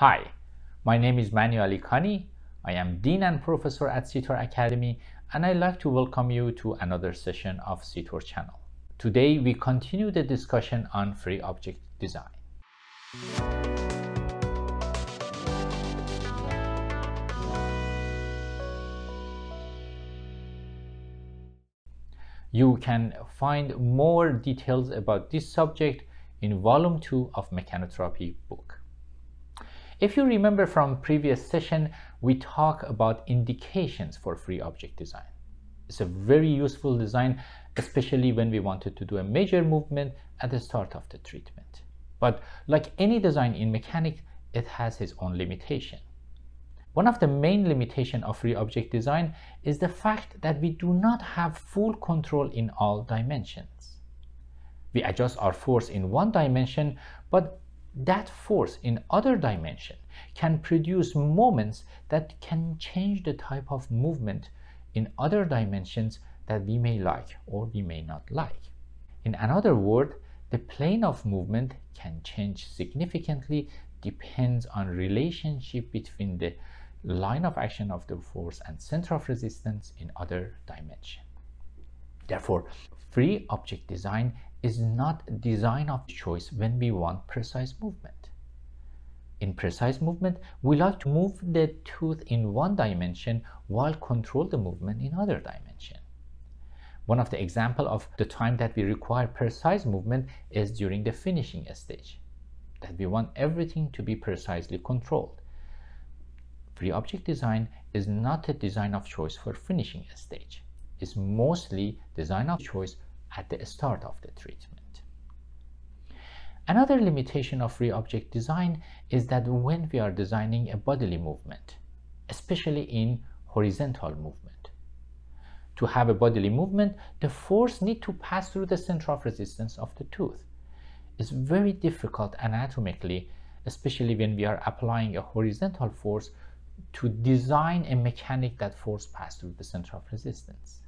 Hi, my name is Mani Alikhani I am Dean and Professor at CTOR Academy and I'd like to welcome you to another session of CTOR channel. Today we continue the discussion on free object design. You can find more details about this subject in volume 2 of Mechanotherapy book. If you remember from previous session, we talk about indications for free object design. It's a very useful design, especially when we wanted to do a major movement at the start of the treatment. But like any design in mechanics, it has its own limitation. One of the main limitations of free object design is the fact that we do not have full control in all dimensions. We adjust our force in one dimension, but that force in other dimension can produce moments that can change the type of movement in other dimensions that we may like or we may not like. In another word, the plane of movement can change significantly depends on relationship between the line of action of the force and center of resistance in other dimension. Therefore, free object design is not design of choice when we want precise movement. In precise movement, we like to move the tooth in one dimension while control the movement in other dimension. One of the example of the time that we require precise movement is during the finishing stage, that we want everything to be precisely controlled. Free object design is not a design of choice for finishing stage. It's mostly design of choice at the start of the treatment. Another limitation of free object design is that when we are designing a bodily movement, especially in horizontal movement. To have a bodily movement, the force need to pass through the center of resistance of the tooth. It's very difficult anatomically, especially when we are applying a horizontal force to design a mechanic that force pass through the center of resistance.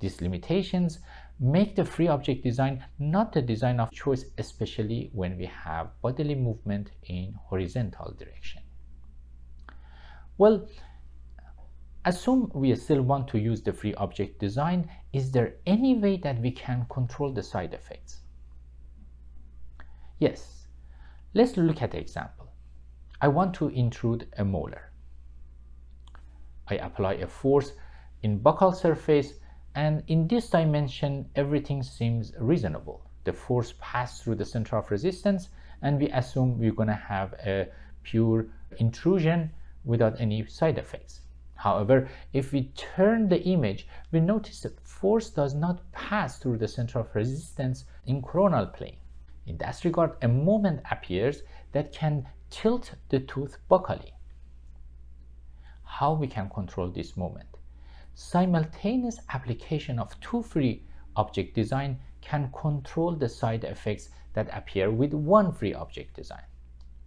These limitations make the free object design not the design of choice, especially when we have bodily movement in horizontal direction. Well, assume we still want to use the free object design, is there any way that we can control the side effects? Yes, let's look at the example. I want to intrude a molar. I apply a force in buccal surface and in this dimension everything seems reasonable. The force passed through the center of resistance and we assume we're going to have a pure intrusion without any side effects. However, if we turn the image, we notice that force does not pass through the center of resistance in coronal plane. In that regard, a moment appears that can tilt the tooth buccally how we can control this moment. Simultaneous application of two free object design can control the side effects that appear with one free object design.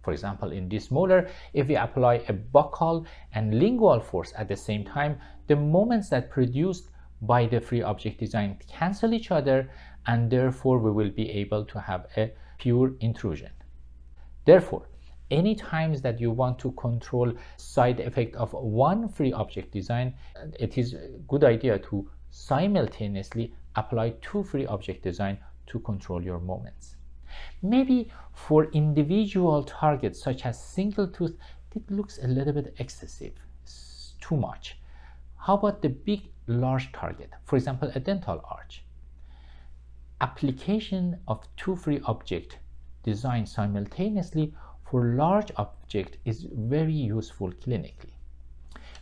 For example, in this molar, if we apply a buccal and lingual force at the same time, the moments that produced by the free object design cancel each other and therefore we will be able to have a pure intrusion. Therefore, any times that you want to control side effect of one free object design, it is a good idea to simultaneously apply two free object design to control your moments. Maybe for individual targets such as single tooth, it looks a little bit excessive, too much. How about the big, large target, for example, a dental arch? Application of two free object design simultaneously for large object is very useful clinically.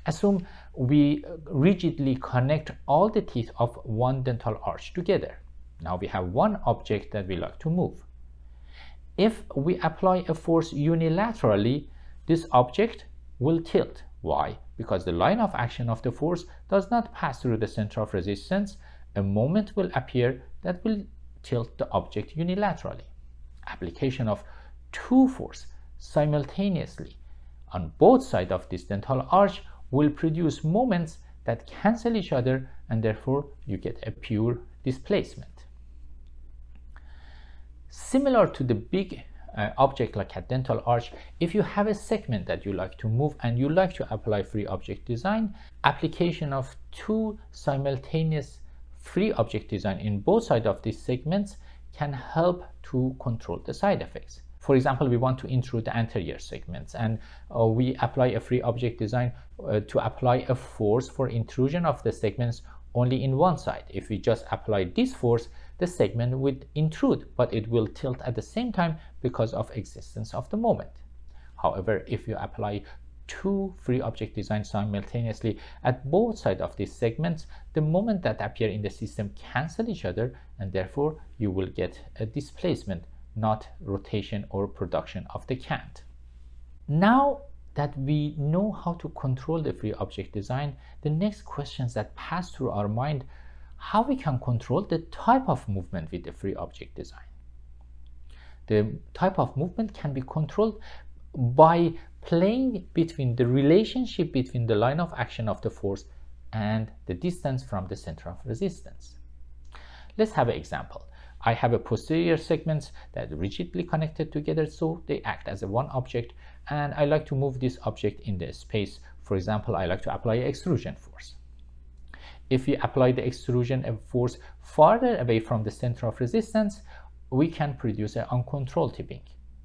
Assume we uh, rigidly connect all the teeth of one dental arch together. Now we have one object that we like to move. If we apply a force unilaterally, this object will tilt. Why? Because the line of action of the force does not pass through the center of resistance. A moment will appear that will tilt the object unilaterally. Application of two force simultaneously on both sides of this dental arch will produce moments that cancel each other and therefore you get a pure displacement. Similar to the big uh, object like a dental arch, if you have a segment that you like to move and you like to apply free object design, application of two simultaneous free object design in both sides of these segments can help to control the side effects. For example, we want to intrude the anterior segments and uh, we apply a free object design uh, to apply a force for intrusion of the segments only in one side. If we just apply this force, the segment would intrude, but it will tilt at the same time because of existence of the moment. However, if you apply two free object designs simultaneously at both sides of these segments, the moment that appear in the system cancel each other and therefore you will get a displacement, not rotation or production of the cant. Now that we know how to control the free object design, the next questions that pass through our mind, how we can control the type of movement with the free object design. The type of movement can be controlled by playing between the relationship between the line of action of the force and the distance from the center of resistance. Let's have an example. I have a posterior segments that rigidly connected together so they act as a one object and I like to move this object in the space. For example, I like to apply extrusion force. If we apply the extrusion force farther away from the center of resistance, we can produce an uncontrolled tipping.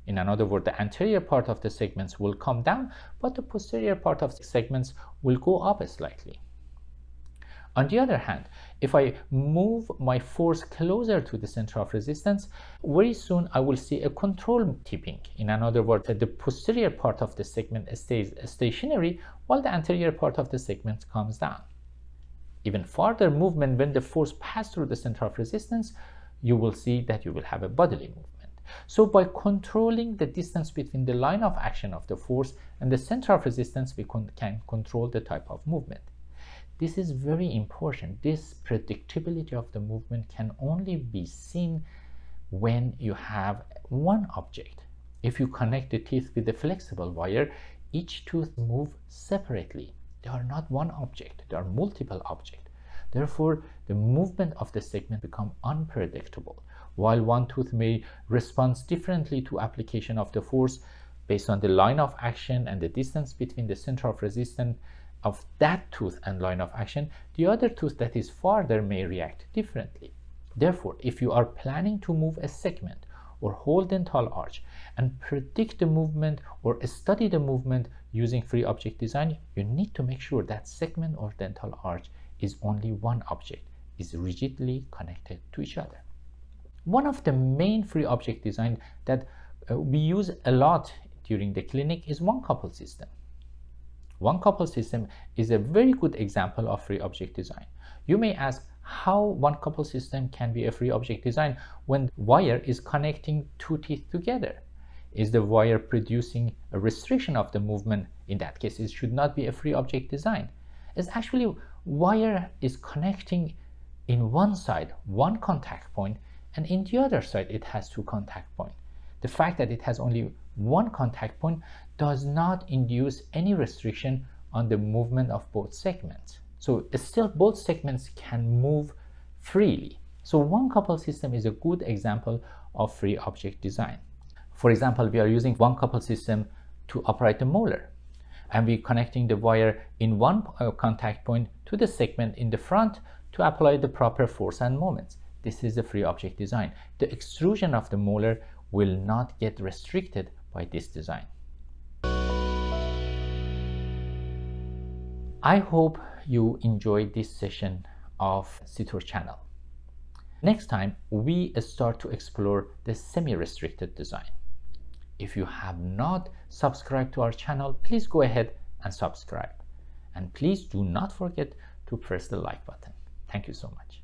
In another word, the anterior part of the segments will come down, but the posterior part of the segments will go up slightly. On the other hand, if I move my force closer to the center of resistance, very soon I will see a control tipping. In another word, the posterior part of the segment stays stationary while the anterior part of the segment comes down. Even farther movement when the force passes through the center of resistance, you will see that you will have a bodily movement. So by controlling the distance between the line of action of the force and the center of resistance, we can control the type of movement. This is very important. This predictability of the movement can only be seen when you have one object. If you connect the teeth with a flexible wire, each tooth move separately. They are not one object, they are multiple objects. Therefore, the movement of the segment become unpredictable. While one tooth may respond differently to application of the force based on the line of action and the distance between the center of resistance of that tooth and line of action, the other tooth that is farther may react differently. Therefore, if you are planning to move a segment or whole dental arch and predict the movement or study the movement using free object design, you need to make sure that segment or dental arch is only one object, is rigidly connected to each other. One of the main free object design that uh, we use a lot during the clinic is one couple system. One couple system is a very good example of free object design. You may ask how one couple system can be a free object design when wire is connecting two teeth together. Is the wire producing a restriction of the movement? In that case, it should not be a free object design. It's actually wire is connecting in one side, one contact point, and in the other side it has two contact points. The fact that it has only one contact point does not induce any restriction on the movement of both segments. So still both segments can move freely. So one couple system is a good example of free object design. For example, we are using one couple system to operate the molar and we're connecting the wire in one uh, contact point to the segment in the front to apply the proper force and moments. This is the free object design. The extrusion of the molar will not get restricted by this design. I hope you enjoyed this session of CTOR channel. Next time, we start to explore the semi-restricted design. If you have not subscribed to our channel, please go ahead and subscribe. And please do not forget to press the like button. Thank you so much.